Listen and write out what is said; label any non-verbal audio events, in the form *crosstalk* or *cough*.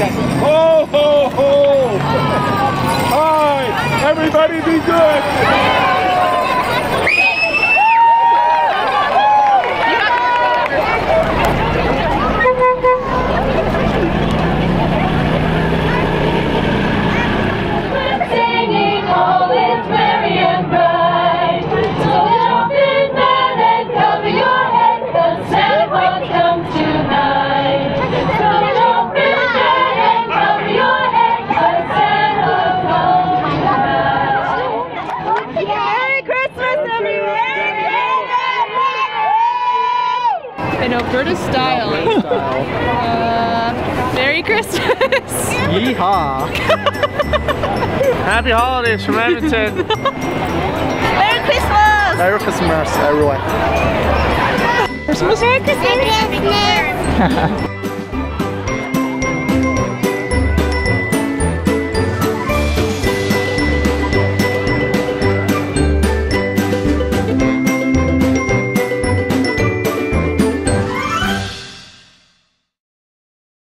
Okay. Ho, ho, ho! Hi, everybody be good! In Alberta style. Uh, Merry Christmas! Yeehaw. *laughs* Happy holidays from Edmonton. Merry Christmas! Merry Christmas, everyone. Christmas! Merry Christmas!